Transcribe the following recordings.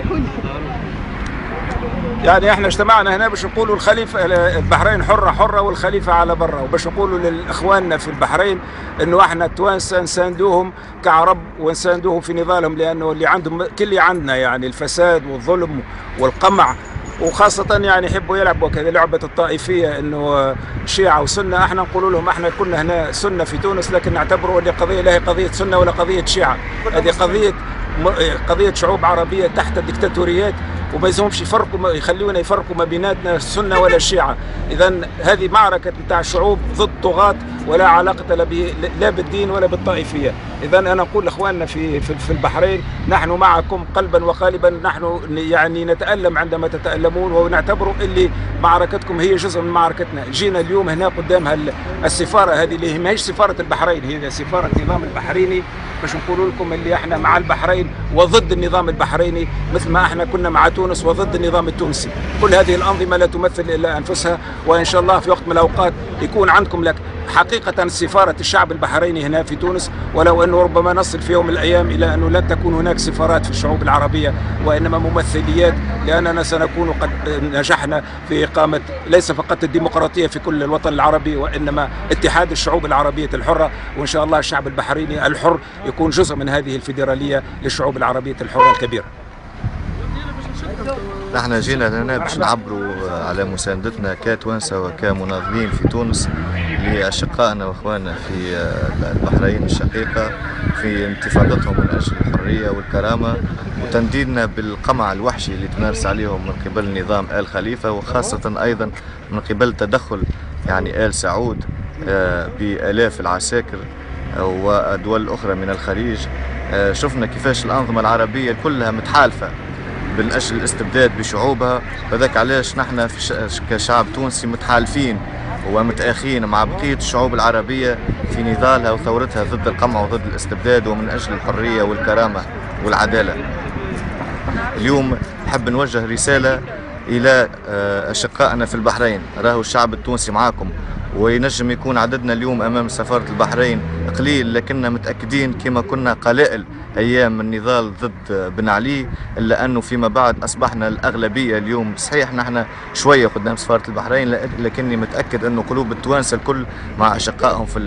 يعني إحنا اجتمعنا هنا باش نقولوا الخليفه البحرين حرة حرة والخليفة على برا. وباش نقولوا لاخواننا في البحرين إنه إحنا التوانسه نساندوهم كعرب ونساندوهم في نضالهم لأنه اللي عندهم كل اللي عندنا يعني الفساد والظلم والقمع. وخاصة يعني يحبوا يلعبوا كذا لعبة الطائفية إنه شيعة وسنة. إحنا نقول لهم إحنا كنا هنا سنة في تونس لكن نعتبروا ان القضية لا هي قضية سنة ولا قضية شيعة. هذه قضية قضية شعوب عربية تحت الدكتاتوريات وما يلزمهمش يفرقوا يخلونا يفرقوا ما بيناتنا السنة ولا الشيعة. اذا هذه معركة نتاع الشعوب ضد طغاة ولا علاقة لا بالدين ولا بالطائفية. اذا أنا نقول لاخواننا في في البحرين نحن معكم قلبا وقالبا نحن يعني نتألم عندما تتألمون ونعتبر اللي معركتكم هي جزء من معركتنا. جينا اليوم هنا قدام السفارة هذه اللي هي ماهيش سفارة البحرين هي سفارة النظام البحريني. باش نقول لكم اللي إحنا مع البحرين وضد النظام البحريني مثل ما إحنا كنا مع تونس وضد النظام التونسي. كل هذه الأنظمة لا تمثل إلا أنفسها وإن شاء الله في وقت من الأوقات يكون عندكم لك حقيقة سفارة الشعب البحريني هنا في تونس ولو أنه ربما نصل في يوم من الأيام إلى أنه لن تكون هناك سفارات في الشعوب العربية وإنما ممثليات لأننا سنكون قد نجحنا في إقامة ليس فقط الديمقراطية في كل الوطن العربي وإنما اتحاد الشعوب العربية الحرة وإن شاء الله الشعب البحريني الحر يكون جزء من هذه الفيدرالية للشعوب العربية الحرة الكبيرة. نحن جينا هنا باش نعبروا على مساندتنا كتوانسه وكمناضلين في تونس. لأشقائنا وإخواننا في البحرين الشقيقة في انتفاضتهم من أجل الحرية والكرامة وتنديدنا بالقمع الوحشي اللي تمارس عليهم من قبل نظام آل خليفة وخاصة أيضا من قبل تدخل يعني آل سعود بآلاف العساكر ودول أخرى من الخليج. شفنا كيفاش الأنظمة العربية كلها متحالفة من أجل الاستبداد بشعوبها. وذاك علاش نحن كشعب تونسي متحالفين. ومتآخين مع بقية الشعوب العربية في نضالها وثورتها ضد القمع وضد الاستبداد ومن أجل الحرية والكرامة والعدالة. اليوم نحب نوجه رسالة إلى أشقائنا في البحرين. راهو الشعب التونسي معاكم. وينجم يكون عددنا اليوم أمام سفارة البحرين قليل لكننا متأكدين كما كنا قلائل أيام النضال ضد بن علي إلا أنه فيما بعد أصبحنا الأغلبية اليوم. صحيح نحن شوية قدام سفارة البحرين لكني متأكد أنه قلوب التوانسة الكل مع أشقائهم في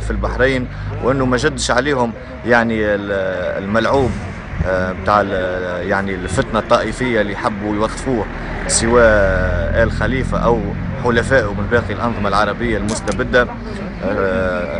في البحرين وأنه ما جدش عليهم يعني الملعوب بتاع يعني الفتنة الطائفية اللي حبوا يوظفوه سواء آل خليفة أو حلفائه من باقي الأنظمة العربية المستبدة.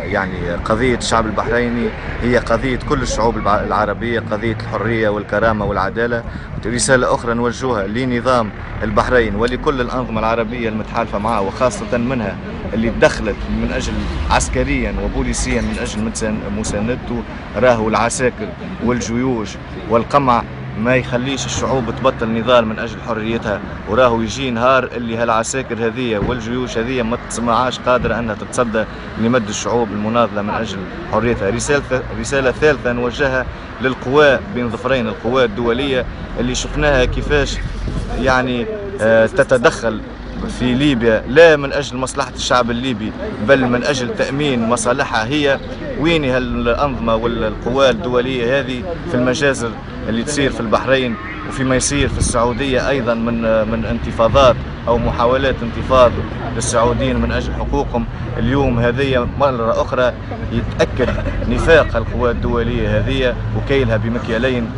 يعني قضية الشعب البحريني هي قضية كل الشعوب العربية قضية الحرية والكرامة والعدالة. رسالة أخرى نوجهها لنظام البحرين ولكل الأنظمة العربية المتحالفة معه وخاصة منها اللي دخلت من أجل عسكريا وبوليسيا من أجل مساندته راهو العساكر والجيوش والقمع ما يخليش الشعوب تبطل نضال من أجل حريتها. وراهو يجي نهار اللي هالعساكر هذه والجيوش هذه ما تسمعاش قادرة أنها تتصدى لمد الشعوب المناضلة من أجل حريتها. رسالة رسالة ثالثة نوجهها للقوى بين ظفرين. القوى الدولية اللي شفناها كيفاش يعني تتدخل في ليبيا لا من أجل مصلحة الشعب الليبي بل من أجل تأمين مصالحها هي. وين هالأنظمة والقوى الدولية هذه في المجازر اللي تصير في البحرين وفيما يصير في السعودية أيضا من من انتفاضات أو محاولات انتفاض للسعوديين من أجل حقوقهم. اليوم هذه مرة أخرى يتأكد نفاق القوى الدولية هذه وكيلها بمكيالين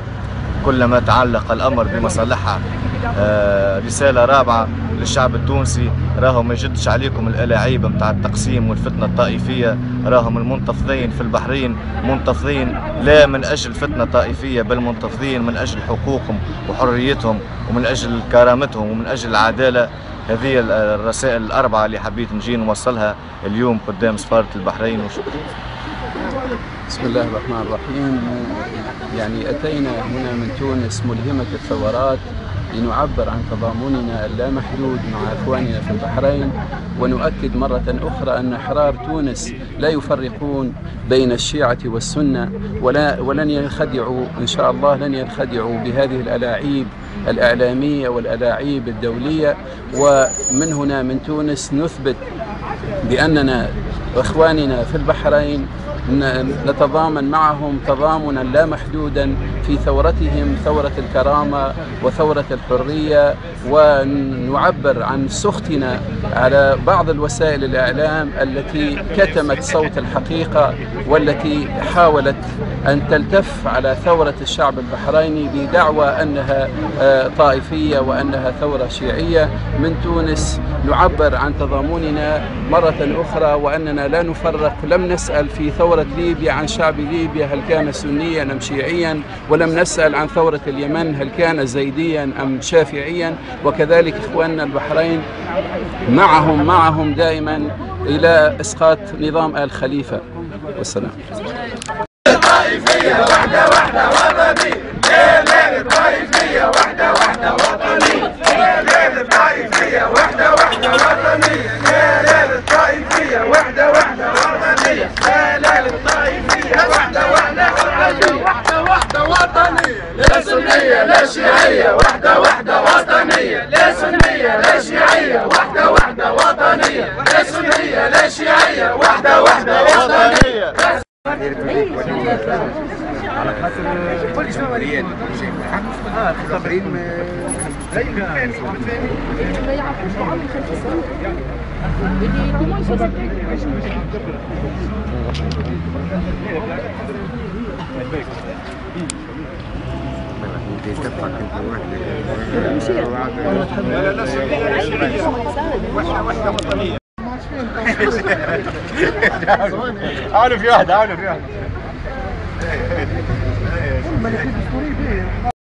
كلما تعلق الأمر بمصالحها. آه رسالة رابعة للشعب التونسي. راهم ما يجدش عليكم الألاعيب نتاع التقسيم والفتنة الطائفية. راهم المنتفضين في البحرين منتفضين لا من أجل فتنة طائفية بل منتفضين من أجل حقوقهم وحريتهم ومن أجل كرامتهم ومن أجل العدالة. هذه الرسائل الأربعة اللي حبيت نجي نوصلها اليوم قدام سفارة البحرين. وشكرا بسم الله الرحمن الرحيم. يعني أتينا هنا من تونس ملهمة الثورات. لنعبر عن تضامننا اللامحدود مع إخواننا في البحرين ونؤكد مرة أخرى أن أحرار تونس لا يفرقون بين الشيعة والسنة ولا ولن ينخدعوا إن شاء الله لن ينخدعوا بهذه الألاعيب الإعلامية والألاعيب الدولية. ومن هنا من تونس نثبت بأننا إخواننا في البحرين نتضامن معهم تضامنا لا محدودا في ثورتهم ثورة الكرامة وثورة الحرية ونعبر عن سخطنا على بعض الوسائل الإعلام التي كتمت صوت الحقيقة والتي حاولت أن تلتف على ثورة الشعب البحريني بدعوى أنها طائفية وأنها ثورة شيعية. من تونس نعبر عن تضامننا مرة أخرى وأننا لا نفرق. لم نسأل في ثورة ليبيا عن شعب ليبيا هل كان سنيا أم شيعيا ولم نسأل عن ثورة اليمن هل كان زيديا أم شافعيا. وكذلك إخواننا البحرين معهم معهم دائما إلى إسقاط نظام آل خليفة. والسلام. وطني لا شيعية واحدة واحدة وطنية لا سنية لا شيعية واحدة واحدة وطنية لا سنية لا شيعية واحدة واحدة وطنية على خاطر كل شنو ريال آه صابرين ما يعرفوش عمري خمس سنين اللي كومون عارف في عارف في واحدة